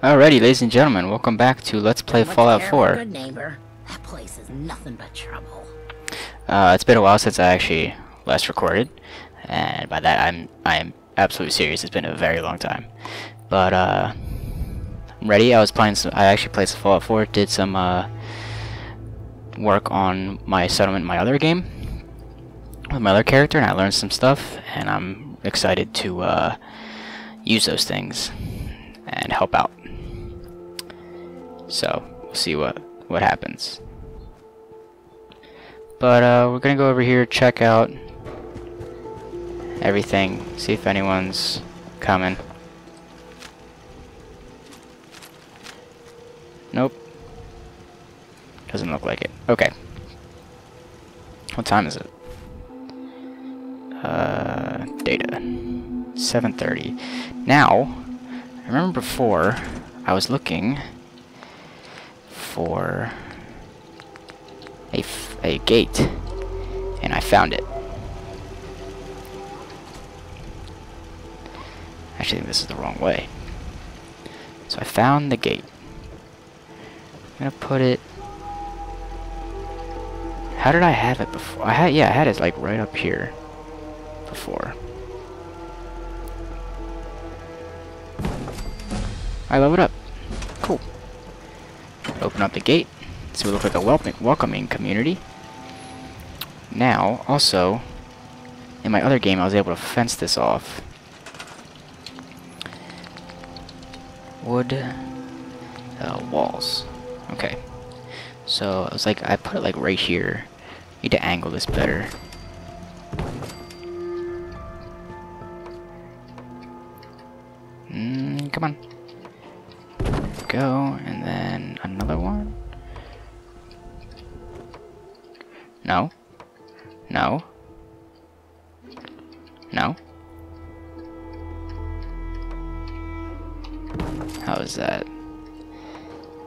Alrighty, ladies and gentlemen, welcome back to Let's Play Much Fallout 4. Goodneighbor. That place is nothing but trouble. Uh, it's been a while since I actually last recorded, and by that I'm I'm absolutely serious. It's been a very long time, but uh, I'm ready. I was playing. Some, I actually played some Fallout 4. Did some uh, work on my settlement, in my other game, with my other character, and I learned some stuff, and I'm excited to uh, use those things and help out. So we'll see what what happens. But uh, we're gonna go over here, check out everything, see if anyone's coming. Nope. Doesn't look like it. Okay. What time is it? Uh, data. 7.30. Now, I remember before, I was looking for a, a gate, and I found it. Actually, this is the wrong way. So I found the gate. I'm gonna put it. How did I have it before? I had yeah, I had it like right up here before. I love it up. Open up the gate. So we look like a welcoming, welcoming community. Now, also, in my other game, I was able to fence this off. Wood uh, walls. Okay. So I was like, I put it like right here. Need to angle this better. How is that?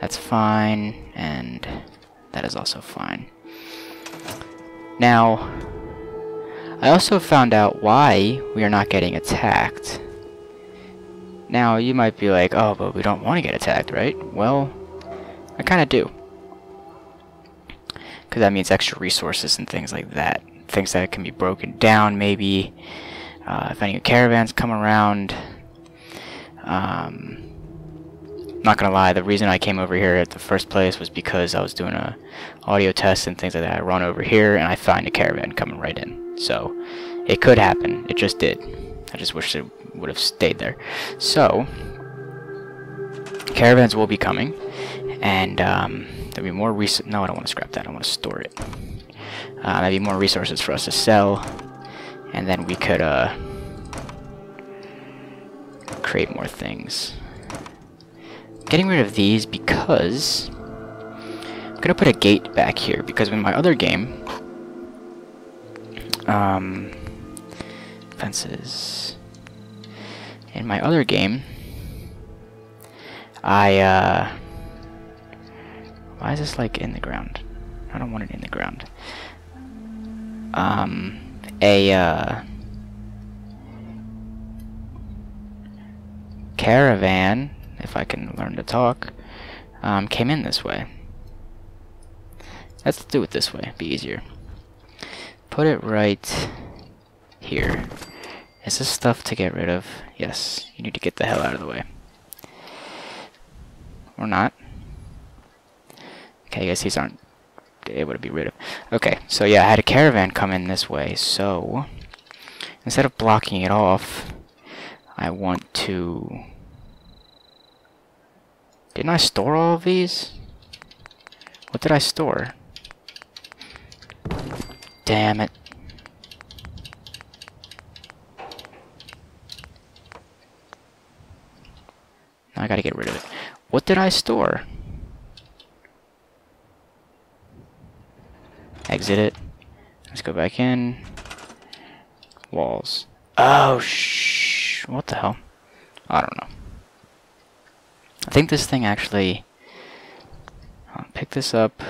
That's fine, and that is also fine. Now, I also found out why we are not getting attacked. Now, you might be like, oh, but we don't want to get attacked, right? Well, I kind of do. Because that means extra resources and things like that. Things that can be broken down, maybe. Uh, if any caravans come around. Um, not gonna lie, the reason I came over here at the first place was because I was doing a audio test and things like that. I run over here and I find a caravan coming right in. So, it could happen. It just did. I just wish it would have stayed there. So, caravans will be coming, and um, there'll be more res- No, I don't want to scrap that. I want to store it. Uh, there'll be more resources for us to sell, and then we could uh, create more things. Getting rid of these because I'm gonna put a gate back here because in my other game, um, fences. In my other game, I uh, why is this like in the ground? I don't want it in the ground. Um, a uh, caravan, if I can learn to talk, um, came in this way. Let's do it this way, be easier. Put it right here. Is this stuff to get rid of? Yes, you need to get the hell out of the way. Or not. Okay, I guess these aren't able to be rid of. Okay, so yeah, I had a caravan come in this way, so instead of blocking it off, I want to... Didn't I store all of these? What did I store? Damn it. Now I gotta get rid of it. What did I store? Exit it. Let's go back in. Walls. Oh, What the hell? I don't know. I think this thing actually... I'll pick this up.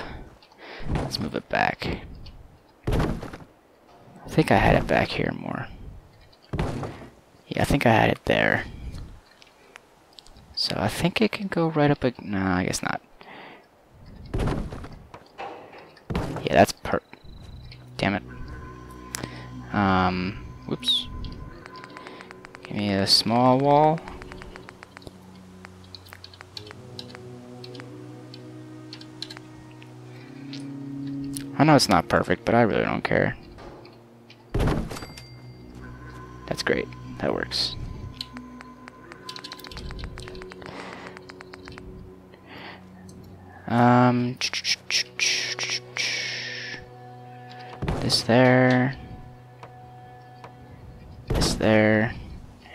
Let's move it back. I think I had it back here more. Yeah, I think I had it there. So I think it can go right up. A, I guess not. Yeah, that's per. Damn it. Um. Whoops. Me a small wall. I know it's not perfect, but I really don't care. That's great. That works. Um, this there, this there,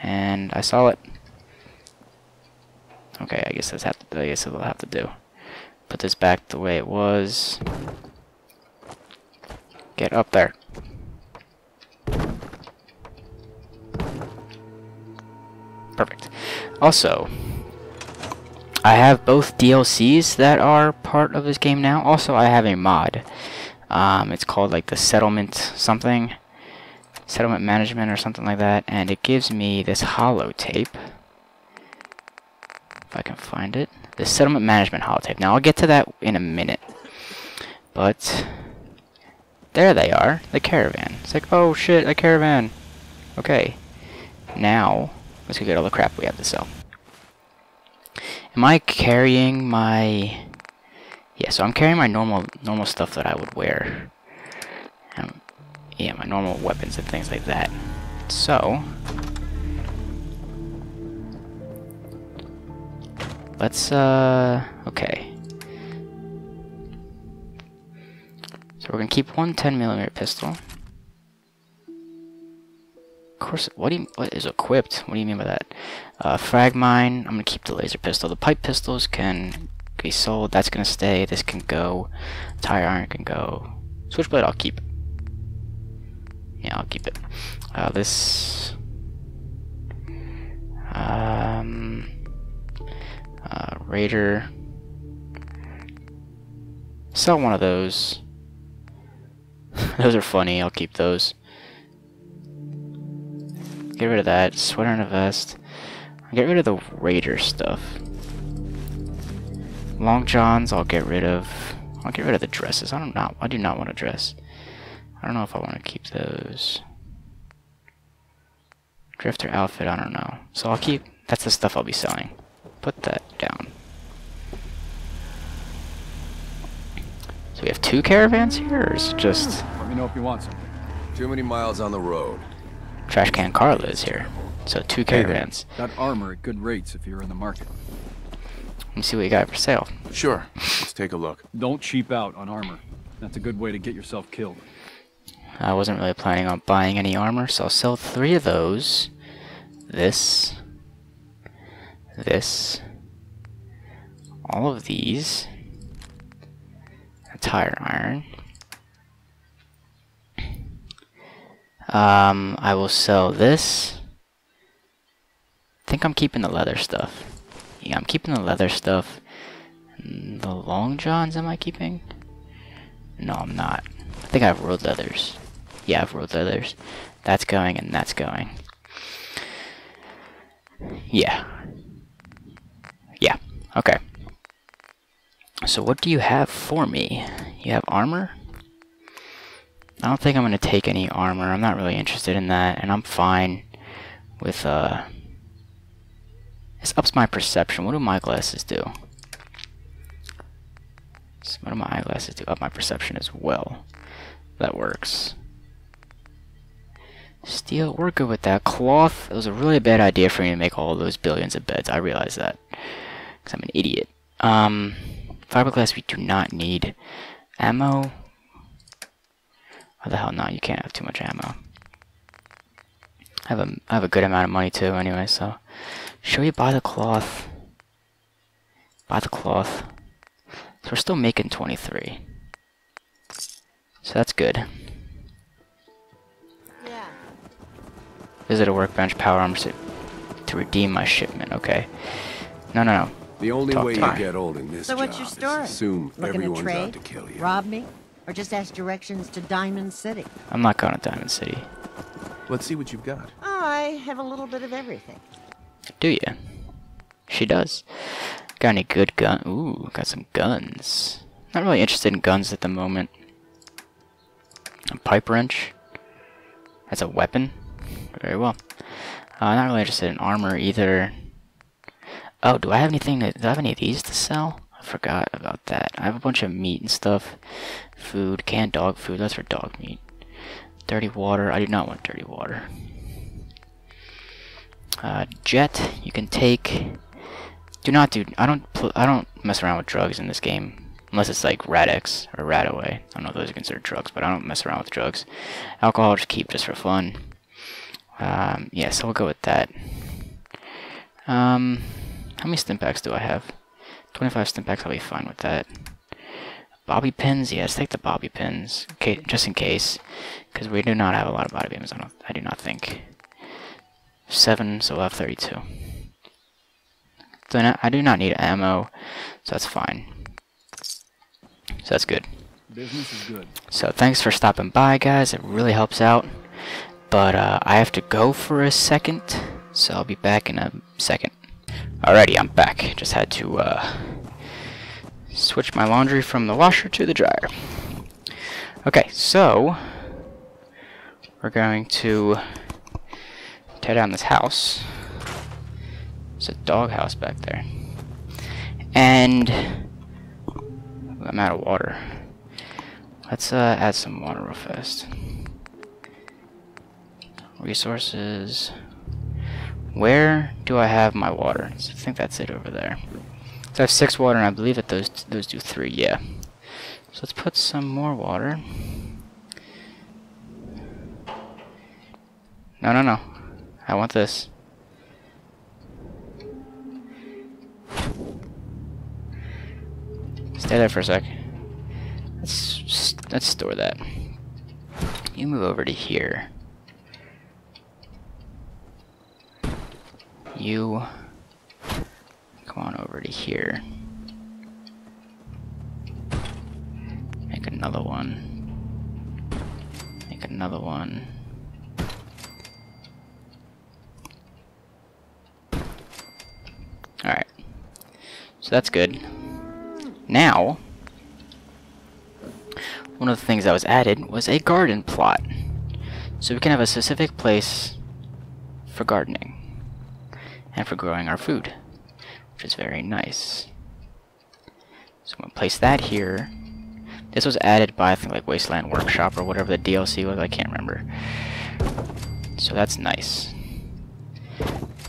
and I saw it. Okay, I guess that's have to. I guess it'll have to do. Put this back the way it was. Get up there. Perfect. Also, I have both DLCs that are part of this game now. Also, I have a mod. Um, it's called like the Settlement something. Settlement Management or something like that. And it gives me this holotape. If I can find it. The Settlement Management holotape. Now, I'll get to that in a minute. But, there they are. The caravan. It's like, oh shit, a caravan. Okay. Now, let's go get all the crap we have to sell. Am I carrying my... Yeah, so I'm carrying my normal normal stuff that I would wear. Yeah, my normal weapons and things like that. So... Let's, uh... Okay. So we're gonna keep one 10mm pistol. Of course, what do you, what is equipped? What do you mean by that? Uh, frag mine, I'm gonna keep the laser pistol. The pipe pistols can be sold, that's gonna stay. This can go. Tire iron can go. Switchblade I'll keep. Yeah, I'll keep it. Uh, this... Um... Uh, Raider... Sell one of those. those are funny, I'll keep those. Get rid of that. Sweater and a vest. Get rid of the Raider stuff. Long johns, I'll get rid of. I'll get rid of the dresses. I don't know. I do not want to dress. I don't know if I want to keep those. Drifter outfit, I don't know. So I'll keep. That's the stuff I'll be selling. Put that down. So we have two caravans here, or is it just Let me know if you want something. Too many miles on the road. Trash Can Carla is here? So two caravans. Got armor at good rates if you're in the market. Let me see what you got for sale. Sure. Let's take a look. Don't cheap out on armor. That's a good way to get yourself killed. I wasn't really planning on buying any armor, so I'll sell three of those. This. This. All of these. A tire iron. Um, I will sell this. I think I'm keeping the leather stuff. Yeah, I'm keeping the leather stuff. The long johns am I keeping? No, I'm not. I think I have road leathers. Yeah, I have road leathers. That's going and that's going. Yeah. Yeah. Okay. So what do you have for me? You have armor? I don't think I'm going to take any armor. I'm not really interested in that. And I'm fine with, uh... This ups my perception. What do my glasses do? So what do my eyeglasses do? Up my perception as well. That works. Steel, we're good with that. Cloth, it was a really bad idea for me to make all those billions of beds. I realize that. Because I'm an idiot. Um, fiberglass we do not need. Ammo? Why the hell not? You can't have too much ammo. I have a, I have a good amount of money too anyway, so. Should we buy the cloth? Buy the cloth. So we're still making 23. So that's good. Visit a workbench, power armor to, to redeem my shipment. Okay. No, no, no. The only Talk way to you get old in this So what's your is story? assume Looking to everyone's out trade? to kill you. Rob me? Or just ask directions to Diamond City? I'm not going to Diamond City. Let's see what you've got. I have a little bit of everything. Do you? She does. Got any good gun? Ooh, got some guns. Not really interested in guns at the moment. A pipe wrench. That's a weapon. Very well. Uh, not really interested in armor either. Oh, do I have anything? To, do I have any of these to sell? I forgot about that. I have a bunch of meat and stuff. Food, canned dog food. That's for Dogmeat. Dirty water. I do not want dirty water. Uh, jet. You can take. Do not do. I don't. I don't mess around with drugs in this game. Unless it's like Rad-X or Radaway. I don't know if those are considered drugs, but I don't mess around with drugs. Alcohol, just keep just for fun. Um, yeah, so we'll go with that. Um, how many stimpaks do I have? 25 stimpaks, I'll be fine with that. Bobby pins, yes, take the bobby pins, okay, just in case, because we do not have a lot of bobby pins. I don't, I do not think. Seven, so we'll have 32. So I do not need ammo, so that's fine. So that's good. Business is good. So thanks for stopping by, guys. It really helps out. But uh, I have to go for a second, so I'll be back in a second. Alrighty, I'm back. Just had to uh, switch my laundry from the washer to the dryer. Okay, so we're going to tear down this house. There's a dog house back there. And I'm out of water. Let's uh, add some water real fast. Resources. Where do I have my water? I think that's it over there. So I have six water, and I believe that those those do three. Yeah. So let's put some more water. No, no, no. I want this. Stay there for a sec. Let's let's store that. You move over to here. You come on over to here. Make another one. Make another one. Alright. So that's good. Now, one of the things that was added was a garden plot. So we can have a specific place for gardening and for growing our food, which is very nice. So I'm going to place that here. This was added by, I think, like Wasteland Workshop or whatever the DLC was, I can't remember. So that's nice.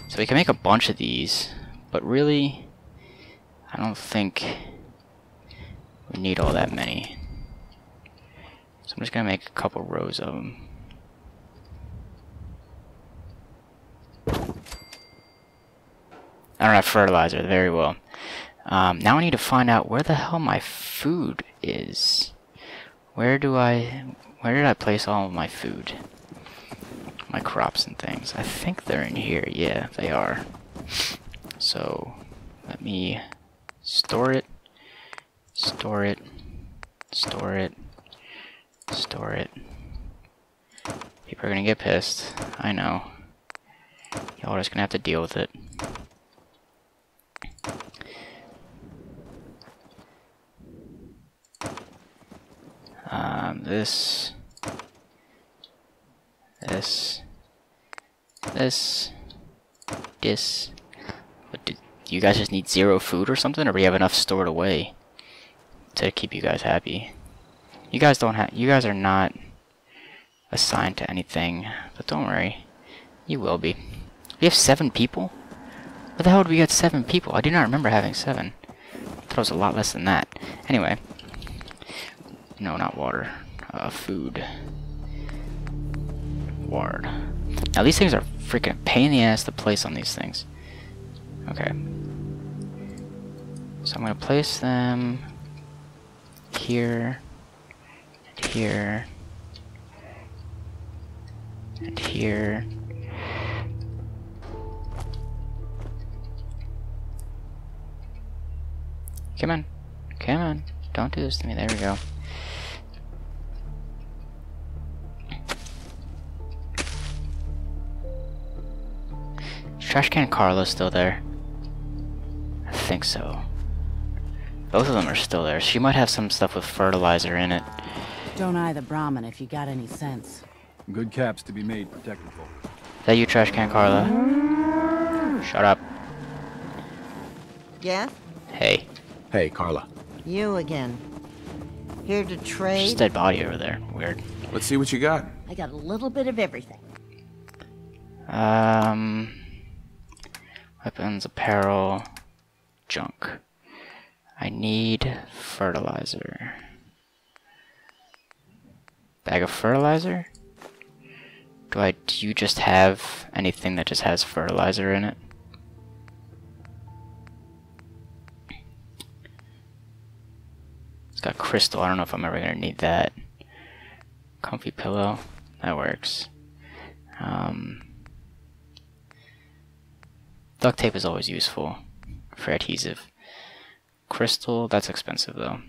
So we can make a bunch of these, but really, I don't think we need all that many. So I'm just going to make a couple rows of them. I don't have fertilizer, very well. Um, now I need to find out where the hell my food is. Where do I... Where did I place all of my food? My crops and things. I think they're in here. Yeah, they are. So, let me store it, store it, store it, store it. People are gonna get pissed. I know. Y'all are just gonna have to deal with it. Um, this, this, this, this. What do, you guys just need zero food or something, or do we have enough stored away to keep you guys happy? You guys don't have. You guys are not assigned to anything, but don't worry, you will be. We have seven people. What the hell did we get seven people? I do not remember having seven. I thought it was a lot less than that. Anyway, no, not water. Uh, food. Ward. Now these things are freaking pain in the ass to place on these things. Okay. So I'm gonna place them here, and here, and here. Come on. Come on. Don't do this to me. There we go. Trash can Carla's still there? I think so. Both of them are still there. She might have some stuff with fertilizer in it. Don't eye the Brahmin if you got any sense. Good caps to be made for technical. Is that you, trash can Carla? Shut up. Yes? Hey. Hey, Carla. You again. Here to trade? Just trade? dead body over there. Weird. Let's see what you got. I got a little bit of everything. Um, weapons, apparel, junk. I need fertilizer. Bag of fertilizer? Do I? Do you just have anything that just has fertilizer in it? It's got crystal. I don't know if I'm ever gonna need that. Comfy pillow. That works. Um, Duct tape is always useful for adhesive. Crystal, that's expensive though.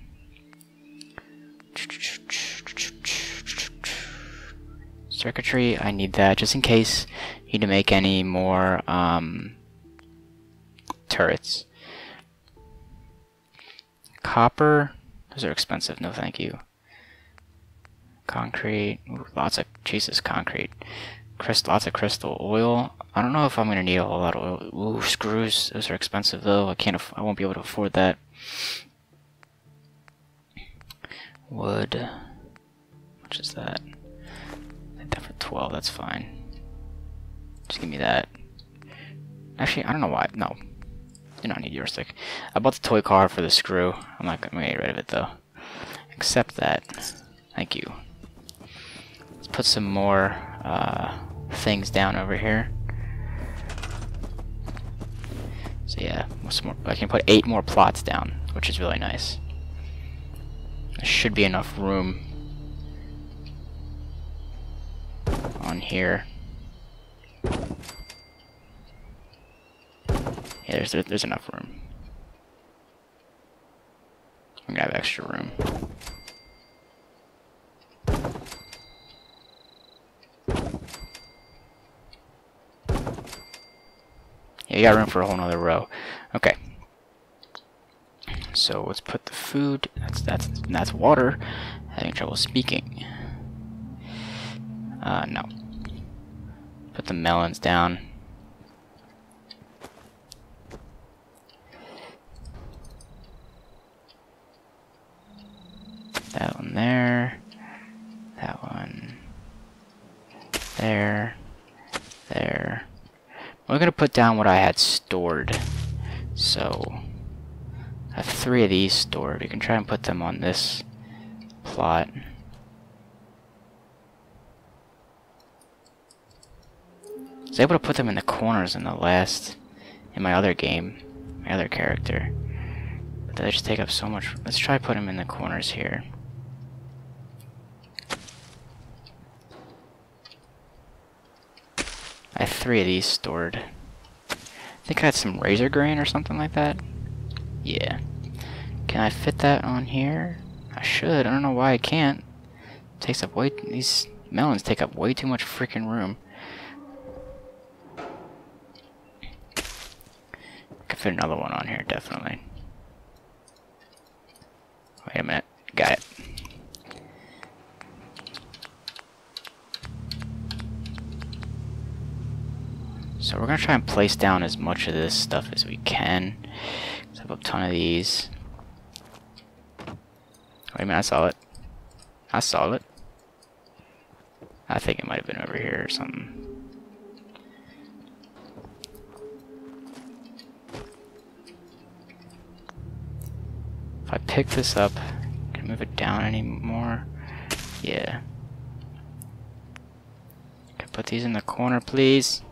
Circuitry, I need that just in case you need to make any more um, turrets. Copper, those are expensive, no thank you. Concrete, ooh, lots of, Jesus, concrete. Crystal, lots of crystal oil. I don't know if I'm gonna need a whole lot of oil. Ooh, screws. Those are expensive though. I can't. I won't be able to afford that. Wood. Much is that? That for twelve. That's fine. Just give me that. Actually, I don't know why. No, You do not need your stick. I bought the toy car for the screw. I'm not gonna get rid of it though. Accept that. Thank you. Let's put some more uh, things down over here. So yeah? I can put eight more plots down, which is really nice. There should be enough room on here. Yeah, there's there's enough room. I'm gonna have extra room. You got room for a whole nother row. Okay. So let's put the food. That's that's that's water. Having trouble speaking. Uh, no. Put the melons down. That one there. That one. There. There. I'm gonna put down what I had stored. So I have three of these stored. We can try and put them on this plot. I was able to put them in the corners in the last in my other game, my other character. But they just take up so much. Let's try put them in the corners here. Have three of these stored. I think I had some razorgrain or something like that. Yeah. Can I fit that on here? I should. I don't know why I can't. takes up way. These melons take up way too much freaking room. Could fit another one on here, definitely. Wait a minute. Got it. So we're gonna try and place down as much of this stuff as we can. I have a ton of these. Wait a minute, I saw it. I saw it. I think it might have been over here or something. If I pick this up, can I move it down anymore? Yeah. Can I put these in the corner, please?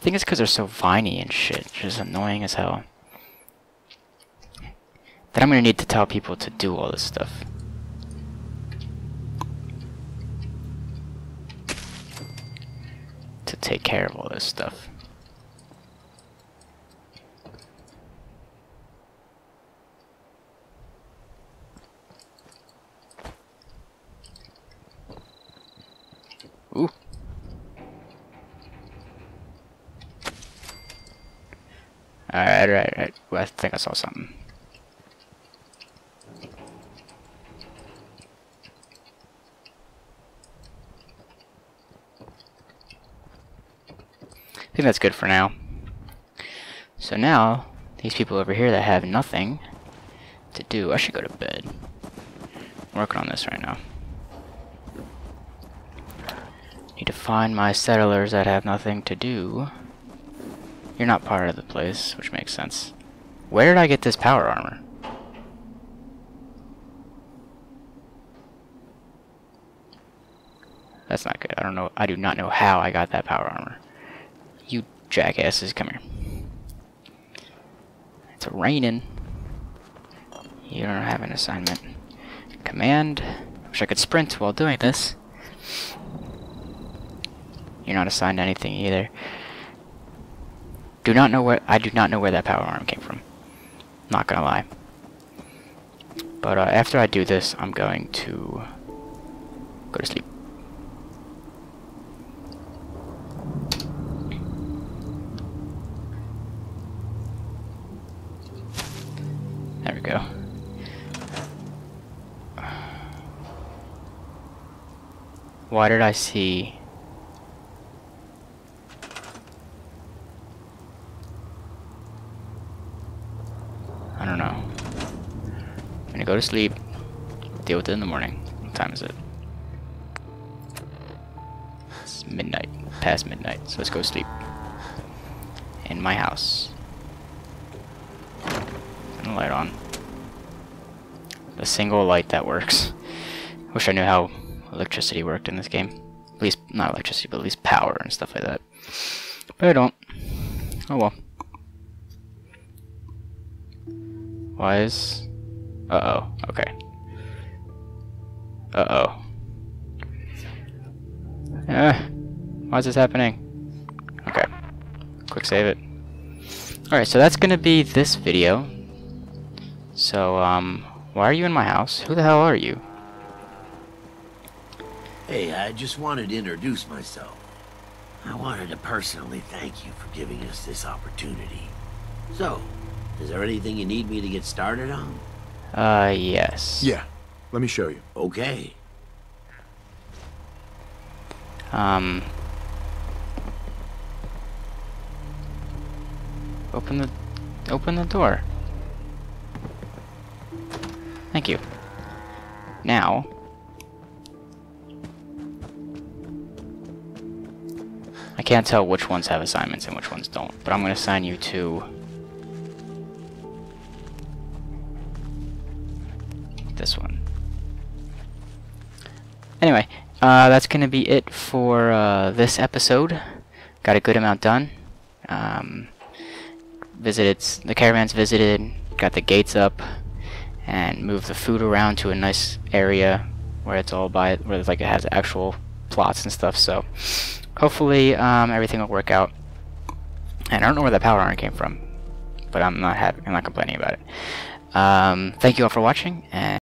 I think it's because they're so viney and shit. Just annoying as hell. Then I'm gonna need to tell people to do all this stuff. To take care of all this stuff. Ooh. Alright, alright, alright. Well, I think I saw something. Think that's good for now. So now, these people over here that have nothing to do, I should go to bed. I'm working on this right now. Need to find my settlers that have nothing to do. You're not part of the place, which makes sense. Where did I get this power armor? That's not good. I don't know. I do not know how I got that power armor. Jackasses, come here. It's raining. You don't have an assignment. Command. Wish I could sprint while doing this. You're not assigned anything either. Do not know where I do not know where that power arm came from. Not gonna lie. But uh, after I do this, I'm going to go to sleep. Why did I see I don't know. I'm gonna go to sleep. Deal with it in the morning. What time is it? It's midnight. Past midnight. So let's go sleep. In my house. Turn the light on. The single light that works. Wish I knew how electricity worked in this game. At least, not electricity, but at least power and stuff like that. But I don't. Oh well. Why is... Uh-oh. Okay. Uh-oh. Uh, why is this happening? Okay. Quick save it. Alright, so that's gonna be this video. So, um, why are you in my house? Who the hell are you? Hey, I just wanted to introduce myself. I wanted to personally thank you for giving us this opportunity. So, is there anything you need me to get started on? Uh, yes. Yeah. Let me show you. Okay. Um... Open the... Open the door. Thank you. Now... can't tell which ones have assignments and which ones don't, but I'm going to assign you to... This one. Anyway, uh, that's going to be it for uh, this episode. Got a good amount done. Um, visited the caravans visited, got the gates up, and moved the food around to a nice area where it's all by where it's like it has actual plots and stuff. So hopefully um, everything will work out. And I don't know where the power iron came from, but I'm not happy. I'm not complaining about it. Um, thank you all for watching, and